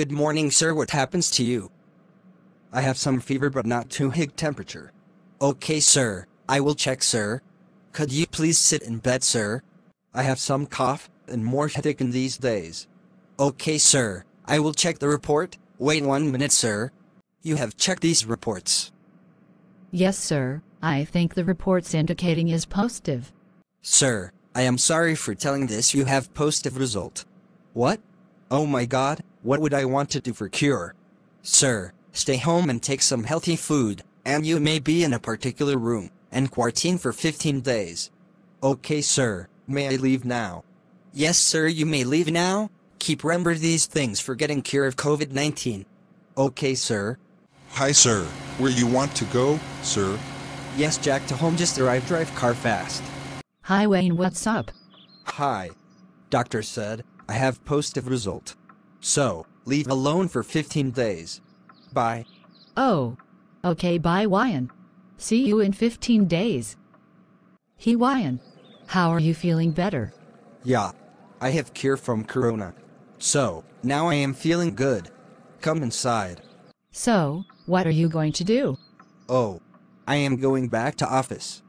Good morning, sir. What happens to you? I have some fever but not too high temperature. Okay, sir. I will check, sir. Could you please sit in bed, sir? I have some cough and more headache in these days. Okay, sir. I will check the report. Wait one minute, sir. You have checked these reports. Yes, sir. I think the report's indicating is positive. Sir, I am sorry for telling this you have positive result. What? Oh my god, what would I want to do for cure? Sir, stay home and take some healthy food, and you may be in a particular room, and quarantine for 15 days. Okay sir, may I leave now? Yes sir, you may leave now. Keep remember these things for getting cure of COVID-19. Okay sir. Hi, sir. Where you want to go, sir? Yes Jack to home just arrived drive car fast. Hi, Wayne, what's up? Hi. Doctor said, I have positive result. So, leave alone for 15 days. Bye. Oh. Okay, bye, Wyan. See you in 15 days. He, Wyan. How are you feeling better? Yeah. I have cure from corona. So, now I am feeling good. Come inside. So, what are you going to do? Oh. I am going back to office.